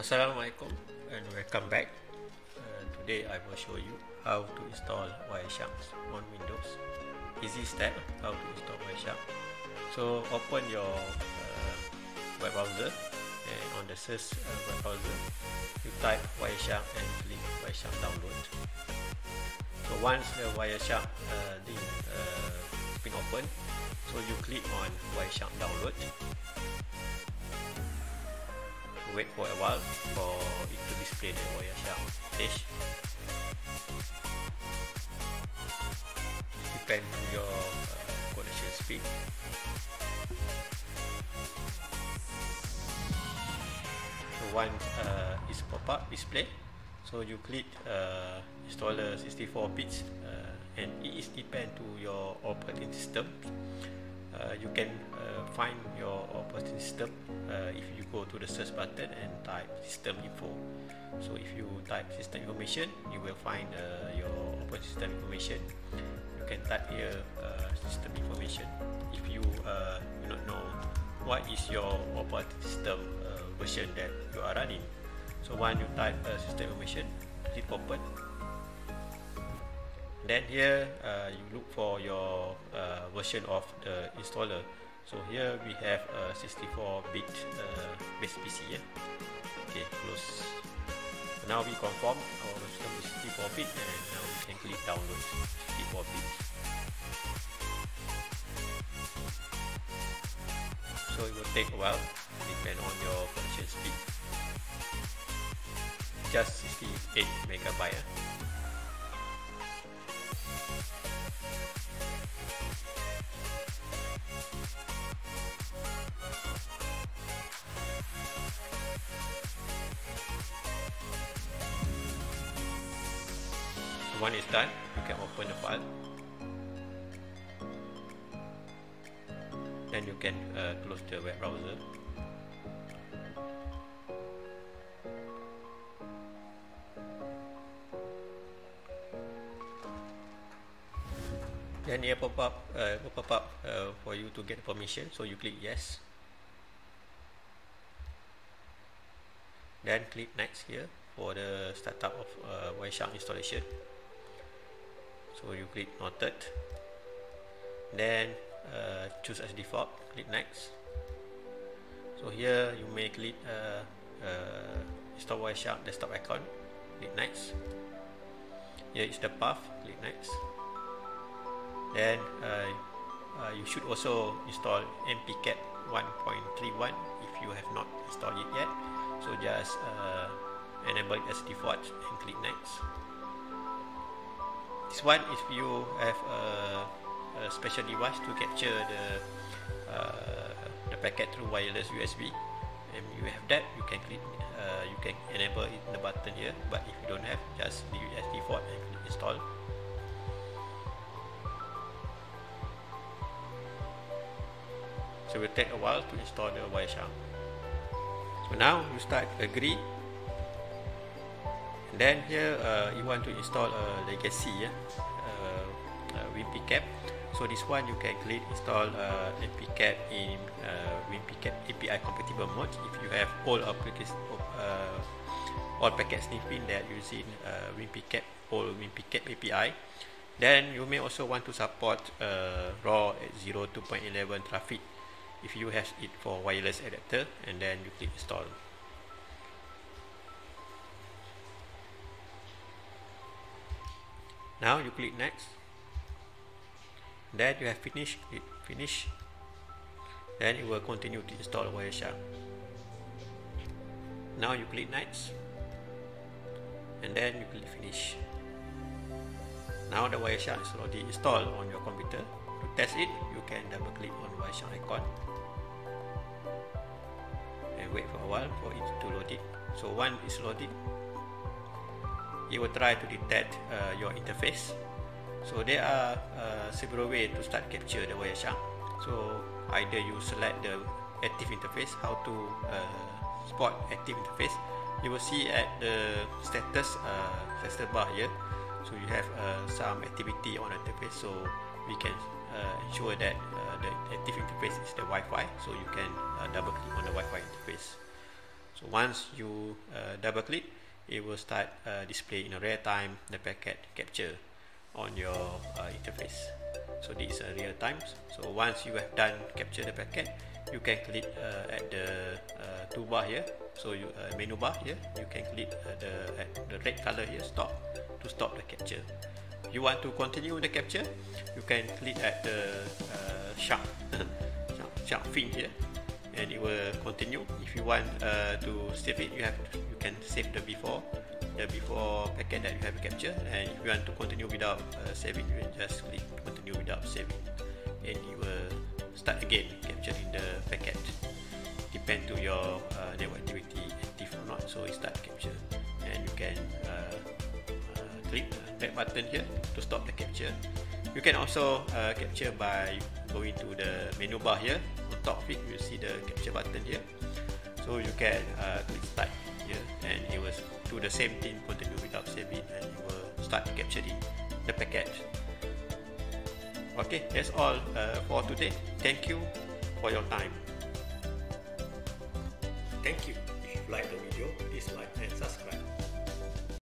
Assalamualaikum and welcome back. Uh, today I will show you how to install Wireshark on Windows. Easy step how to install Wireshark. So open your uh, web browser and on the search uh, web browser you type Wireshark and click Wireshark download. So once the Wireshark uh, link uh, been open, so you click on Wireshark download wait for a while for it to display the Wireshark page. Depend on your uh, connection speed. So once uh, it's pop up display, so you click uh, installer 64 bits uh, and it is depend to your operating system. Uh, you can uh, find your operating system uh, if you go to the search button and type system info. So if you type system information you will find uh, your operating system information. You can type here uh, system information. If you uh, do not know what is your operating system uh, version that you are running. So when you type uh, system information click open then here uh, you look for your version of the installer so here we have a 64 bit uh, base PC yeah? okay close now we confirm our system is 64 bit and now we can click download 64 bit so it will take a while depend on your connection speed just 68 megabyte yeah? One is done. You can open the file. Then you can uh, close the web browser. Then here pop up uh, pop up uh, for you to get permission. So you click yes. Then click next here for the startup of uh, Wireshark installation so you click noted. Then uh, choose as default click next. So here you may click uh, uh, install Wireshark desktop icon click next. Here is the path click next. Then uh, uh, you should also install npcat 1.31 if you have not installed it yet. So just uh, enable it as default and click next this one if you have a, a special device to capture the uh, the packet through wireless USB and you have that you can click uh, you can enable it in the button here. But if you don't have just leave it as default and click install. So it will take a while to install the Wireshark so now you start agree then here uh, you want to install a legacy yeah? uh, uh, WinPCAP so this one you can click install uh, in uh, WinPCAP API compatible mode. If you have all applications uh, all packet sniffing that using uh, WinPCAP or WinPCAP API then you may also want to support uh, RAW 0 2.11 traffic if you have it for wireless adapter and then you click install now you click next. Then you have finished it finish. Then it will continue to install Wireshark now you click next. And then you click finish. Now the Wireshark is already installed on your computer. To test it you can double click on Wireshark icon. And wait for a while for it to load it. So once it's loaded it will try to detect uh, your interface. So there are uh, several ways to start capture the Wireshark so either you select the active interface how to uh, spot active interface. You will see at the status uh, status bar here. So you have uh, some activity on the interface. So we can uh, ensure that uh, the active interface is the Wi-Fi. So you can uh, double click on the Wi-Fi interface. So once you uh, double click, it will start uh, display in a real time the packet capture on your uh, interface. So this is a real time. So once you have done capture the packet, you can click uh, at the uh, toolbar here. So you uh, menu bar here, you can click uh, the at the red color here stop to stop the capture. You want to continue the capture, you can click at the uh, sharp sharp, sharp fin here and it will continue if you want uh, to save it you have to, can save the before the before packet that you have captured and if you want to continue without uh, saving you can just click continue without saving. And it will start again capturing the packet. Depend to your uh, network activity active or not. So it start capture. And you can uh, uh, click back button here to stop the capture. You can also uh, capture by going to the menu bar here. On top of it you see the capture button here. So you can uh, click start here and it will do the same thing continue without saving and you will start capturing the packet okay that's all uh, for today. Thank you for your time. Thank you. If you like the video please like and subscribe